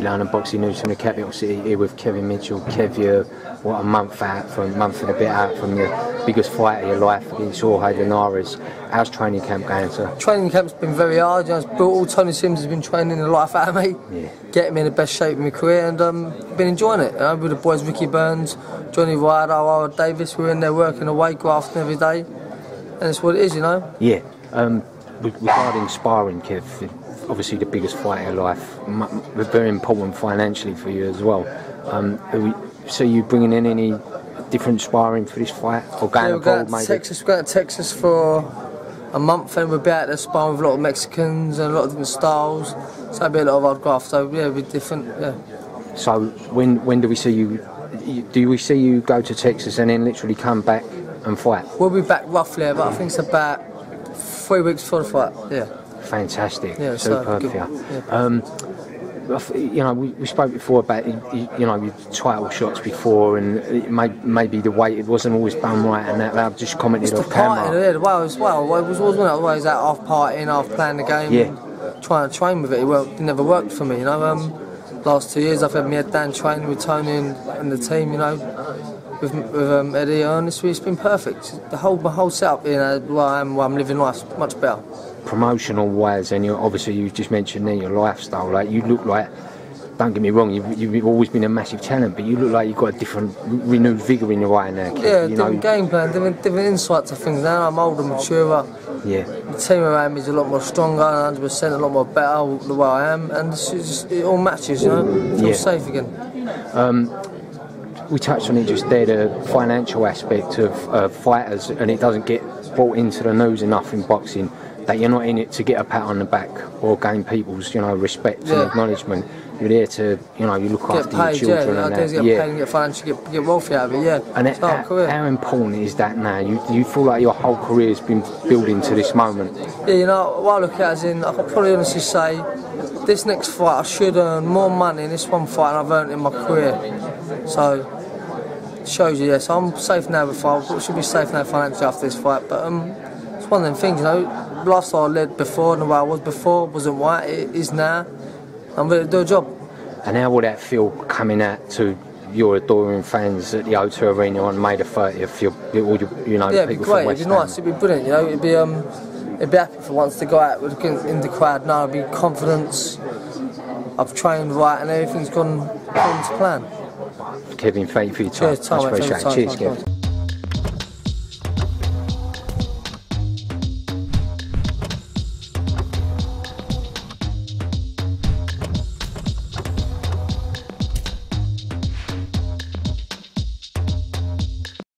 London Boxing News from the capital city here with Kevin Mitchell. Kev, you're what a month out from a month and a bit out from the biggest fight of your life against Jorge Linares. How's training camp going, sir? Training camp's been very hard. You know, it's brutal. Tony Sims has been training the life out of me, Yeah. getting me in the best shape of my career, and um, been enjoying it. You know, with the boys, Ricky Burns, Johnny Ryder, Ohara Davies, we're in there working away, grafting every day, and it's what it is, you know. Yeah. Um, re- regarding sparring, Kev, obviously the biggest fight of your life, m- very important financially for you as well. Um, we, so you bringing in any different sparring for this fight, or going Yeah, we're going abroad to maybe? Texas. We're going to Texas for a month, and we'll be out there sparring with a lot of Mexicans and a lot of different styles. So it'll be a lot of hard graft. So yeah, it'll be different. Yeah. So when when do we see you? you- Do we see you go to Texas and then literally come back and fight? We'll be back roughly, but I think it's about three weeks before the fight. Yeah. Fantastic, Yeah, so superb you. Yeah. Um, you know, we, we spoke before about you, know your title shots before, and it may, maybe the weight it wasn't always done right, and that I've just commented off camera. yeah, the way as well. It was always one of those out half partying, half playing the game, Yeah. trying to train with it. It, worked, it never worked for me, you know. Um, last two years I've had my head down training with Tony and, and the team, you know, with, with um, Eddie, and it's, it's been perfect. The whole my whole setup, you know, where I am, where I'm living life, much better. Promotional wise, and you obviously you just mentioned there your lifestyle. Like you look like. Don't get me wrong, you've, you've always been a massive talent, but you look like you've got a different, renewed vigour in your eye now. Yeah, you know, different game plan, different, different insight to things. Now I'm older, maturer. yeah. The team around me is a lot more stronger, 100%, a lot more better the way I am, and just, it all matches, you know. Feel Yeah. safe again. we touched on it just there, the financial aspect of uh, fighters, and it doesn't get brought into the news enough in boxing. That you're not in it to get a pat on the back or gain people's, you know, respect and acknowledgement. You're there to, you know, you look Get after paid, your children I and that. get yeah. paid get financially get, get wealthy out of it, yeah. And it, how, how important is that now? You, you feel like your whole career has been building to this moment. Yeah, you know, what I look at as in, I can probably honestly say, this next fight I should earn more money in this one fight than I've earned in my career. So, shows you, yes, I'm safe now before, I should be safe now financially after this fight, but um, it's one of them things, you know, lifestyle I led before and the way I was before wasn't right, it is now. I'm ready to do a job. And how will that feel coming out to your adoring fans at the O2 Arena on May the 30th? Your, all your, you know, Yeah, it'd be people great. from It'd be nice. It'd be brilliant. You know, it'd be um, it'd be happy for once to go out with in the crowd. Now, it'd be confidence. I've trained right, and everything's gone according to plan. Kevin, thank you for your time. Cheers, Tom. Much mate. Thanks appreciated. for your Cheers. Kevin.